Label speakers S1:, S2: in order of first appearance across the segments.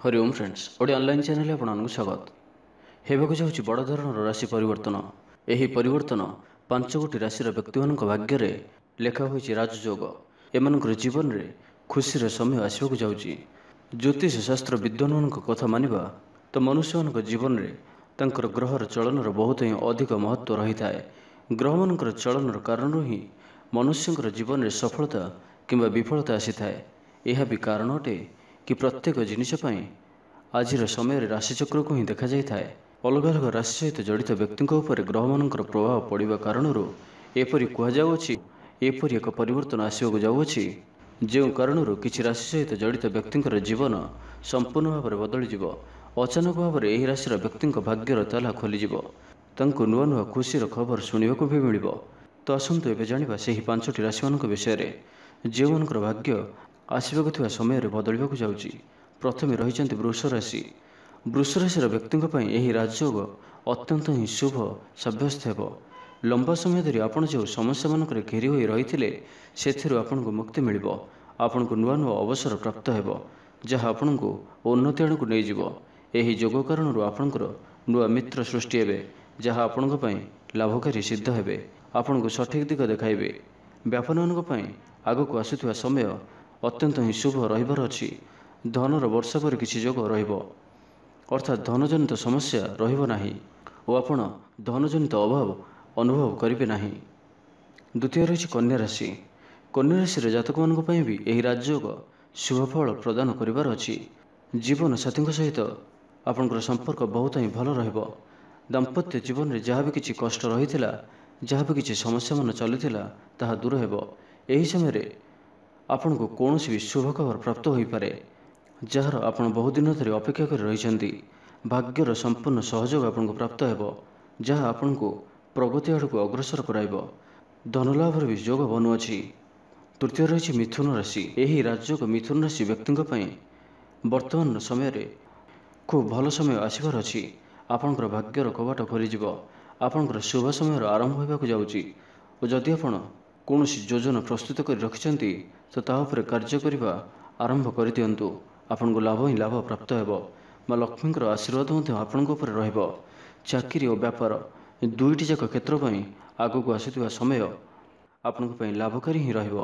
S1: Hari Om friends Odia online ଚ୍ୟାନେଲରେ ଆପଣମାନଙ୍କୁ ସ୍ୱାଗତ ହେବାକୁ ଯାଉଛି ବଡ଼ ଧରଣର ରାଶି ପରିବର୍ତ୍ତନ ଏହି ପରିବର୍ତ୍ତନ ପାଞ୍ଚ ଗୋଟି ରାଶିର ବ୍ୟକ୍ତିମାନଙ୍କ ଭାଗ୍ୟରେ ଲେଖା ହୋଇଛି ରାଜଯୋଗ ଏମାନଙ୍କର ଜୀବନରେ ଖୁସିର ସମୟ ଆସିବାକୁ ଯାଉଛି। ଜ୍ୟୋତିଷ ଶାସ୍ତ୍ର ବିଦ୍ୱାନମାନଙ୍କ କଥା ମାନିବା ତ ମନୁଷ୍ୟମାନଙ୍କ ଜୀବନରେ ତାଙ୍କର ଗ୍ରହର ଚଳନର ବହୁତ ହିଁ ଅଧିକ ମହତ୍ତ୍ୱ ରହିଥାଏ। ଗ୍ରହମାନଙ୍କର ଚଳନର କାରଣରୁ ହିଁ ମନୁଷ୍ୟଙ୍କର ଜୀବନରେ ସଫଳତା କିମ୍ବା ବିଫଳତା ଆସିଥାଏ। ଏହା ବି କାରଣ ଅଟେ କି ପ୍ରତ୍ୟେକ ଜିନିଷ ପାଇଁ ଆଜିର ସମୟରେ ରାଶିଚକ୍ରକୁ ହିଁ ଦେଖାଯାଇଥାଏ। ଅଲଗା ଅଲଗା ରାଶି ସହିତ ଜଡ଼ିତ ବ୍ୟକ୍ତିଙ୍କ ଉପରେ ଗ୍ରହମାନଙ୍କର ପ୍ରଭାବ ପଡ଼ିବା କାରଣରୁ ଏପରି କୁହାଯାଉଅଛି ଏପରି ଏକ ପରିବର୍ତ୍ତନ ଆସିବାକୁ ଯାଉଅଛି ଯେଉଁ କାରଣରୁ କିଛି ରାଶି ସହିତ ଜଡ଼ିତ ବ୍ୟକ୍ତିଙ୍କର ଜୀବନ ସମ୍ପୂର୍ଣ୍ଣ ଭାବରେ ବଦଳିଯିବ। ଅଚାନକ ଭାବରେ ଏହି ରାଶିର ବ୍ୟକ୍ତିଙ୍କ ଭାଗ୍ୟର ତାଲା ଖୋଲିଯିବ। ତାଙ୍କୁ ନୂଆ ନୂଆ ଖୁସିର ଖବର ଶୁଣିବାକୁ ବି ମିଳିବ। ତ ଆସନ୍ତୁ ଏବେ ଜାଣିବା ସେହି ପାଞ୍ଚଟି ରାଶିମାନଙ୍କ ବିଷୟରେ। ଯେଉଁମାନଙ୍କର ଭାଗ୍ୟ ଆସିବାକୁ ଥିବା ସମୟରେ ବଦଳିବାକୁ ଯାଉଛି। ପ୍ରଥମେ ରହିଛନ୍ତି ବୃଷ ରାଶି। ବୃଷ ରାଶିର ବ୍ୟକ୍ତିଙ୍କ ପାଇଁ ଏହି ରାଜଯୋଗ ଅତ୍ୟନ୍ତ ହିଁ ଶୁଭ ସାବ୍ୟସ୍ତ ହେବ। ଲମ୍ବା ସମୟ ଧରି ଆପଣ ଯେଉଁ ସମସ୍ୟାମାନଙ୍କରେ ଘେରି ହୋଇ ରହିଥିଲେ ସେଥିରୁ ଆପଣଙ୍କୁ ମୁକ୍ତି ମିଳିବ। ଆପଣଙ୍କୁ ନୂଆ ନୂଆ ଅବସର ପ୍ରାପ୍ତ ହେବ ଯାହା ଆପଣଙ୍କୁ ଉନ୍ନତି ଆଡ଼କୁ ନେଇଯିବ। ଏହି ଯୋଗ କାରଣରୁ ଆପଣଙ୍କର ନୂଆ ମିତ୍ର ସୃଷ୍ଟି ହେବେ ଯାହା ଆପଣଙ୍କ ପାଇଁ ଲାଭକାରୀ ସିଦ୍ଧ ହେବେ। ଆପଣଙ୍କୁ ସଠିକ୍ ଦିଗ ଦେଖାଇବେ। ବ୍ୟାପାରମାନଙ୍କ ପାଇଁ ଆଗକୁ ଆସୁଥିବା ସମୟ ଅତ୍ୟନ୍ତ ହିଁ ଶୁଭ ରହିବାର ଅଛି। ଧନର ବର୍ଷା ପରେ କିଛି ଯୋଗ ରହିବ। ଅର୍ଥାତ୍ ଧନଜନିତ ସମସ୍ୟା ରହିବ ନାହିଁ ଓ ଆପଣ ଧନଜନିତ ଅଭାବ ଅନୁଭବ କରିବେ ନାହିଁ। ଦ୍ୱିତୀୟ ରହିଛି କନ୍ୟା ରାଶି। କନ୍ୟା ରାଶିର ଜାତକମାନଙ୍କ ପାଇଁ ବି ଏହି ରାଜଯୋଗ ଶୁଭଫଳ ପ୍ରଦାନ କରିବାର ଅଛି। ଜୀବନସାଥୀଙ୍କ ସହିତ ଆପଣଙ୍କର ସମ୍ପର୍କ ବହୁତ ହିଁ ଭଲ ରହିବ। ଦାମ୍ପତ୍ୟ ଜୀବନରେ ଯାହା ବି କିଛି କଷ୍ଟ ରହିଥିଲା ଯାହା ବି କିଛି ସମସ୍ୟାମାନ ଚାଲୁଥିଲା ତାହା ଦୂର ହେବ। ଏହି ସମୟରେ ଆପଣଙ୍କୁ କୌଣସି ବି ଶୁଭ ଖବର ପ୍ରାପ୍ତ ହୋଇପାରେ ଯାହାର ଆପଣ ବହୁଦିନ ଧରି ଅପେକ୍ଷା କରି ରହିଛନ୍ତି। ଭାଗ୍ୟର ସମ୍ପୂର୍ଣ୍ଣ ସହଯୋଗ ଆପଣଙ୍କୁ ପ୍ରାପ୍ତ ହେବ ଯାହା ଆପଣଙ୍କୁ ପ୍ରଗତି ଆଡ଼କୁ ଅଗ୍ରସର କରାଇବ। ଧନଲାଭର ବି ଯୋଗ ବନୁଅଛି ତୃତୀୟ ରହିଛି ମିଥୁନ ରାଶି। ଏହି ରାଜଯୋଗ ମିଥୁନ ରାଶି ବ୍ୟକ୍ତିଙ୍କ ପାଇଁ ବର୍ତ୍ତମାନ ସମୟରେ ଖୁବ୍ ଭଲ ସମୟ ଆସିବାର ଅଛି। ଆପଣଙ୍କର ଭାଗ୍ୟର କବାଟ ଖୋଲିଯିବ। ଆପଣଙ୍କର ଶୁଭ ସମୟର ଆରମ୍ଭ ହେବାକୁ ଯାଉଛି। ଓ ଯଦି ଆପଣ କୌଣସି ଯୋଜନା ପ୍ରସ୍ତୁତ କରି ରଖିଛନ୍ତି ତ ତାହା ଉପରେ କାର୍ଯ୍ୟ କରିବା ଆରମ୍ଭ କରିଦିଅନ୍ତୁ। ଆପଣଙ୍କୁ ଲାଭ ହିଁ ଲାଭ ପ୍ରାପ୍ତ ହେବ। ମା ଲକ୍ଷ୍ମୀଙ୍କର ଆଶୀର୍ବାଦ ମଧ୍ୟ ଆପଣଙ୍କ ଉପରେ ରହିବ। ଚାକିରି ଓ ବ୍ୟାପାର ଦୁଇଟି ଯାକ କ୍ଷେତ୍ର ପାଇଁ ଆଗକୁ ଆସୁଥିବା ସମୟ ଆପଣଙ୍କ ପାଇଁ ଲାଭକାରୀ ହିଁ ରହିବ।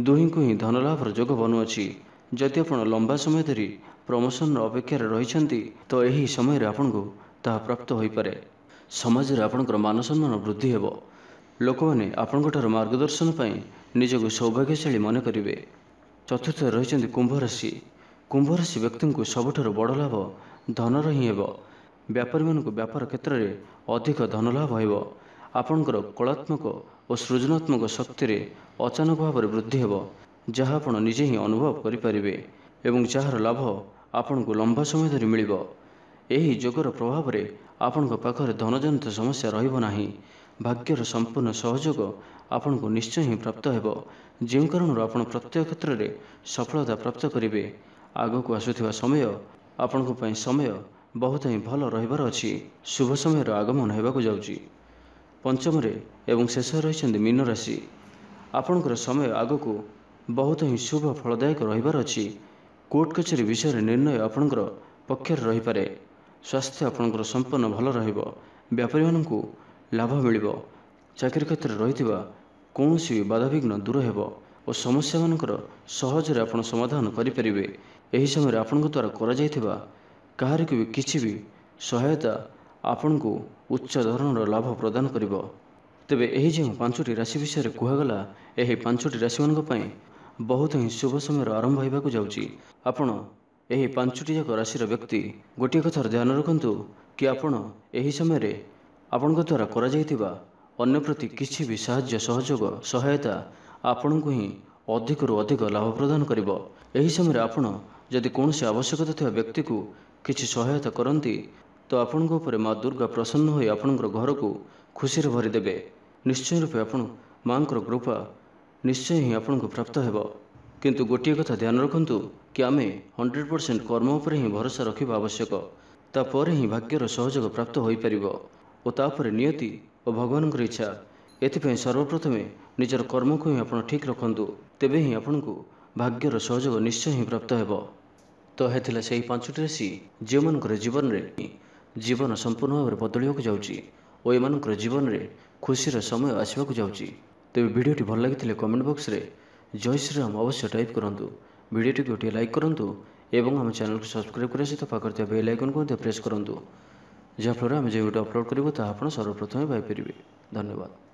S1: ଦୁହିଁଙ୍କୁ ହିଁ ଧନଲାଭର ଯୋଗ ବନୁଅଛି। ଯଦି ଆପଣ ଲମ୍ବା ସମୟ ଧରି ପ୍ରମୋସନର ଅପେକ୍ଷାରେ ରହିଛନ୍ତି ତ ଏହି ସମୟରେ ଆପଣଙ୍କୁ ତାହା ପ୍ରାପ୍ତ ହୋଇପାରେ। ସମାଜରେ ଆପଣଙ୍କର ମାନ ସମ୍ମାନ ବୃଦ୍ଧି ହେବ। ଲୋକମାନେ ଆପଣଙ୍କଠାରୁ ମାର୍ଗଦର୍ଶନ ପାଇଁ ନିଜକୁ ସୌଭାଗ୍ୟଶାଳୀ ମନେ କରିବେ। ଚତୁର୍ଥରେ ରହିଛନ୍ତି କୁମ୍ଭ ରାଶି କୁମ୍ଭ ରାଶି ବ୍ୟକ୍ତିଙ୍କୁ ସବୁଠାରୁ ବଡ଼ ଲାଭ ଧନର ହିଁ ହେବ। ବ୍ୟାପାରୀମାନଙ୍କୁ ବ୍ୟାପାର କ୍ଷେତ୍ରରେ ଅଧିକ ଧନଲାଭ ହେବ। ଆପଣଙ୍କର କଳାତ୍ମକ ଓ ସୃଜନାତ୍ମକ ଶକ୍ତିରେ ଅଚାନକ ଭାବରେ ବୃଦ୍ଧି ହେବ ଯାହା ଆପଣ ନିଜେ ହିଁ ଅନୁଭବ କରିପାରିବେ ଏବଂ ଯାହାର ଲାଭ ଆପଣଙ୍କୁ ଲମ୍ବା ସମୟ ଧରି ମିଳିବ। ଏହି ଯୋଗର ପ୍ରଭାବରେ ଆପଣଙ୍କ ପାଖରେ ଧନଜନିତ ସମସ୍ୟା ରହିବ ନାହିଁ। ଭାଗ୍ୟର ସମ୍ପୂର୍ଣ୍ଣ ସହଯୋଗ ଆପଣଙ୍କୁ ନିଶ୍ଚୟ ହିଁ ପ୍ରାପ୍ତ ହେବ। ଯେଉଁ କାରଣରୁ ଆପଣ ପ୍ରତ୍ୟେକ କ୍ଷେତ୍ରରେ ସଫଳତା ପ୍ରାପ୍ତ କରିବେ ଆଗକୁ ଆସୁଥିବା ସମୟ ଆପଣଙ୍କ ପାଇଁ ସମୟ ବହୁତ ହିଁ ଭଲ ରହିବାର ଅଛି। ଶୁଭ ସମୟର ଆଗମନ ହେବାକୁ ଯାଉଛି। ପଞ୍ଚମରେ ଏବଂ ଶେଷରେ ରହିଛନ୍ତି ମୀନ ରାଶି ଆପଣଙ୍କର ସମୟ ଆଗକୁ ବହୁତ ହିଁ ଶୁଭ ଫଳଦାୟକ ରହିବାର ଅଛି। କୋର୍ଟ କଚେରୀ ବିଷୟରେ ନିର୍ଣ୍ଣୟ ଆପଣଙ୍କର ପକ୍ଷରେ ରହିପାରେ। ସ୍ୱାସ୍ଥ୍ୟ ଆପଣଙ୍କର ସମ୍ପୂର୍ଣ୍ଣ ଭଲ ରହିବ। ବ୍ୟାପାରୀମାନଙ୍କୁ ଲାଭ ମିଳିବ। ଚାକିରି କ୍ଷେତ୍ରରେ ରହିଥିବା କୌଣସି ବି ବାଧାବିଘ୍ନ ଦୂର ହେବ ଓ ସମସ୍ୟାମାନଙ୍କର ସହଜରେ ଆପଣ ସମାଧାନ କରିପାରିବେ। ଏହି ସମୟରେ ଆପଣଙ୍କ ଦ୍ୱାରା କରାଯାଇଥିବା କାହାରିକୁ ବି କିଛି ବି ସହାୟତା ଆପଣଙ୍କୁ ଉଚ୍ଚ ଧରଣର ଲାଭ ପ୍ରଦାନ କରିବ। ତେବେ ଏହି ଯେଉଁ ପାଞ୍ଚଟି ରାଶି ବିଷୟରେ କୁହାଗଲା ଏହି ପାଞ୍ଚଟି ରାଶିମାନଙ୍କ ପାଇଁ ବହୁତ ହିଁ ଶୁଭ ସମୟର ଆରମ୍ଭ ହେବାକୁ ଯାଉଛି। ଆପଣ ଏହି ପାଞ୍ଚଟି ଯାକ ରାଶିର ବ୍ୟକ୍ତି ଗୋଟିଏ କଥାର ଧ୍ୟାନ ରଖନ୍ତୁ କି ଆପଣ ଏହି ସମୟରେ ଆପଣଙ୍କ ଦ୍ୱାରା କରାଯାଇଥିବା ଅନ୍ୟ ପ୍ରତି କିଛି ବି ସାହାଯ୍ୟ ସହଯୋଗ ସହାୟତା ଆପଣଙ୍କୁ ହିଁ ଅଧିକରୁ ଅଧିକ ଲାଭ ପ୍ରଦାନ କରିବ। ଏହି ସମୟରେ ଆପଣ ଯଦି କୌଣସି ଆବଶ୍ୟକତା ଥିବା ବ୍ୟକ୍ତିକୁ କିଛି ସହାୟତା କରନ୍ତି ତ ଆପଣଙ୍କ ଉପରେ ମା ଦୁର୍ଗା ପ୍ରସନ୍ନ ହୋଇ ଆପଣଙ୍କର ଘରକୁ ଖୁସିରେ ଭରିଦେବେ ନିଶ୍ଚୟ ରୂପେ ଆପଣ ମାଙ୍କର କୃପା ନିଶ୍ଚୟ ହିଁ ଆପଣଙ୍କୁ ପ୍ରାପ୍ତ ହେବ। କିନ୍ତୁ ଗୋଟିଏ କଥା ଧ୍ୟାନ ରଖନ୍ତୁ କି ଆମେ ହଣ୍ଡ୍ରେଡ଼ ପରସେଣ୍ଟ କର୍ମ ଉପରେ ହିଁ ଭରସା ରଖିବା ଆବଶ୍ୟକ। ତାପରେ ହିଁ ଭାଗ୍ୟର ସହଯୋଗ ପ୍ରାପ୍ତ ହୋଇପାରିବ। ଓ ତାପରେ ନିୟତି ଓ ଭଗବାନଙ୍କର ଇଚ୍ଛା ଏଥିପାଇଁ ସର୍ବପ୍ରଥମେ ନିଜର କର୍ମକୁ ହିଁ ଆପଣ ଠିକ୍ ରଖନ୍ତୁ। ତେବେ ହିଁ ଆପଣଙ୍କୁ ଭାଗ୍ୟର ସହଯୋଗ ନିଶ୍ଚୟ ହିଁ ପ୍ରାପ୍ତ ହେବ। ତ ତ ଏହା ଥିଲା ସେହି ପାଞ୍ଚଟି ରାଶି ଯେଉଁମାନଙ୍କର ଜୀବନରେ ଜୀବନ ସମ୍ପୂର୍ଣ୍ଣ ଭାବରେ ବଦଳିବାକୁ ଯାଉଛି ଓ ଏମାନଙ୍କର ଜୀବନରେ ଖୁସିର ସମୟ ଆସିବାକୁ ଯାଉଛି। ତେବେ ଭିଡ଼ିଓଟି ଭଲ ଲାଗିଥିଲେ କମେଣ୍ଟ ବକ୍ସରେ ଜୟ ଶ୍ରୀରାମ ଅବଶ୍ୟ ଟାଇପ୍ କରନ୍ତୁ। ଭିଡ଼ିଓଟିକୁ ଗୋଟିଏ ଲାଇକ୍ କରନ୍ତୁ ଏବଂ ଆମ ଚ୍ୟାନେଲକୁ ସବସ୍କ୍ରାଇବ୍ କରିବା ସହିତ ପାଖରେ ଥିବା ବେଲ୍ ଆଇକନ୍କୁ ମଧ୍ୟ ପ୍ରେସ୍ କରନ୍ତୁ। ଯାହାଫଳରେ ଆମେ ଯେଉଁ ଭିଡ଼ିଓ ଅପଲୋଡ଼ କରିବୁ ତାହା ଆପଣ ସର୍ବପ୍ରଥମେ ପାଇପାରିବେ ଧନ୍ୟବାଦ